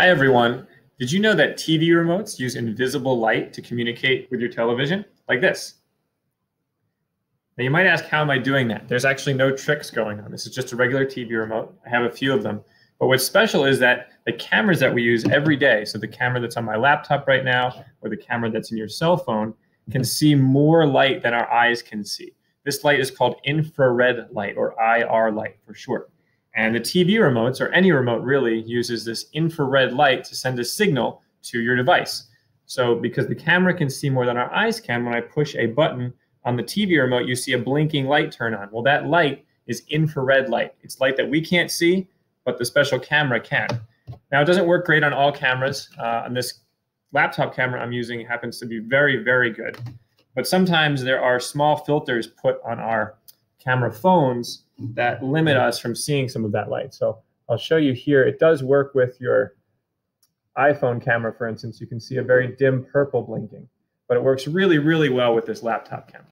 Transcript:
Hi, everyone. Did you know that TV remotes use invisible light to communicate with your television? Like this. Now, you might ask, how am I doing that? There's actually no tricks going on. This is just a regular TV remote. I have a few of them. But what's special is that the cameras that we use every day, so the camera that's on my laptop right now, or the camera that's in your cell phone, can see more light than our eyes can see. This light is called infrared light, or IR light for short. And the TV remotes, or any remote really, uses this infrared light to send a signal to your device. So because the camera can see more than our eyes can, when I push a button on the TV remote, you see a blinking light turn on. Well, that light is infrared light. It's light that we can't see, but the special camera can. Now, it doesn't work great on all cameras. Uh, on this laptop camera I'm using happens to be very, very good. But sometimes there are small filters put on our camera phones that limit us from seeing some of that light. So I'll show you here. It does work with your iPhone camera, for instance. You can see a very dim purple blinking, but it works really, really well with this laptop camera.